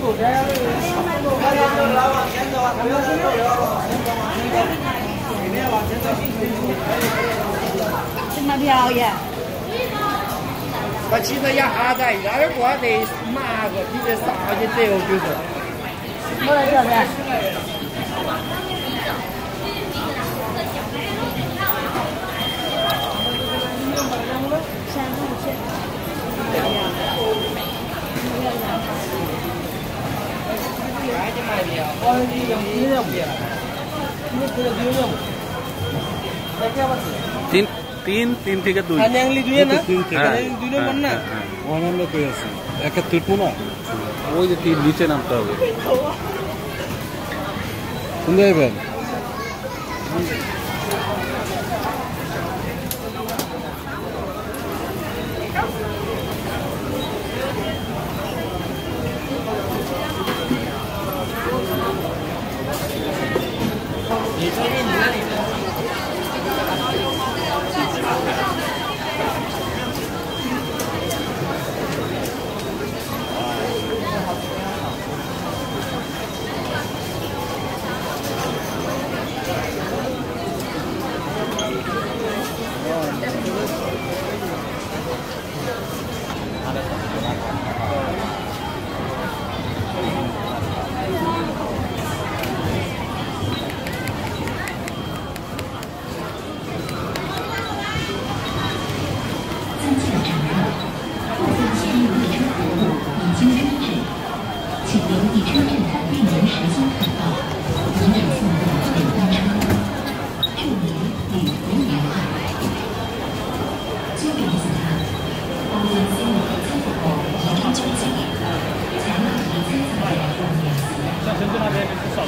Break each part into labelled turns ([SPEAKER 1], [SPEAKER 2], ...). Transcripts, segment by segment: [SPEAKER 1] 往前妈漂亮呀！我骑着一哈子，儿个得妈个，骑车啥节奏就是。没得这边。তিন তিন তিন থেকে দুই দুই হ্যাঁ, না অনন্য হ্যাঁ, হ্যাঁ। কই আছে একাত্তর তো না ওই যে তিন নিচে নামতে হবে কোন যাইবেন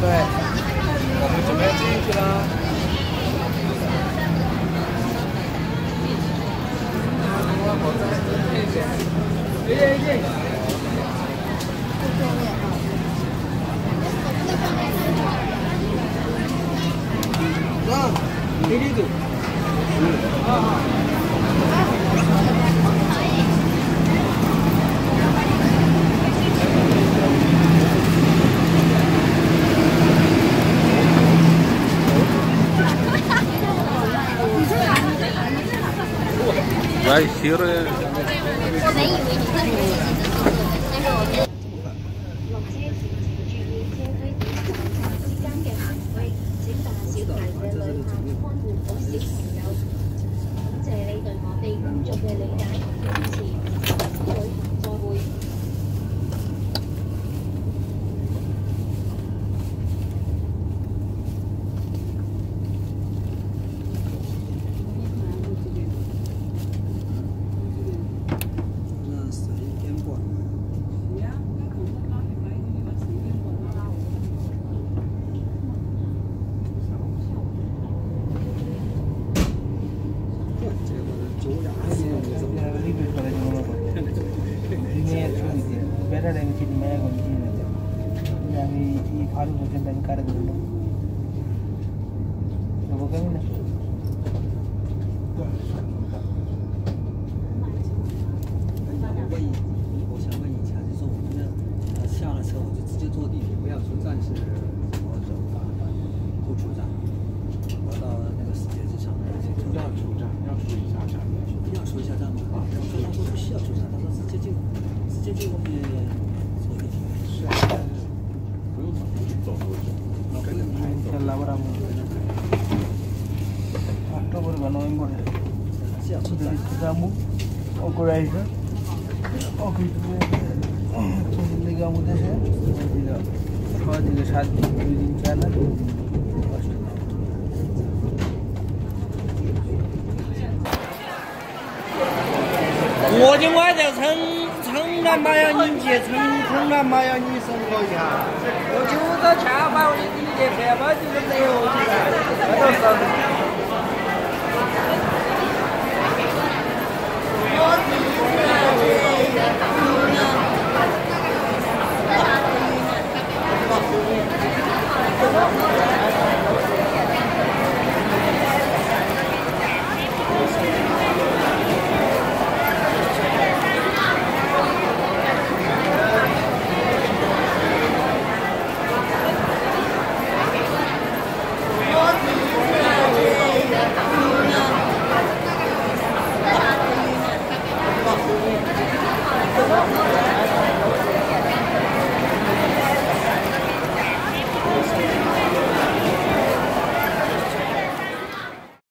[SPEAKER 1] 对，我们准备进去了。哎呀哎呀！走，你走。啊啊！aí Ciro é 我这边没搞清呢，这，因为这这花都花成烂，卡的都。这不搞明白。哎，我问，我想问，以前就是我这个，下了车我就直接坐地铁，不要说暂时怎么走啊？不出站。我就我在村，村干嘛呀，你去村，村干嘛呀，你生活一下。我就在前方，我你借借嘛，就得了。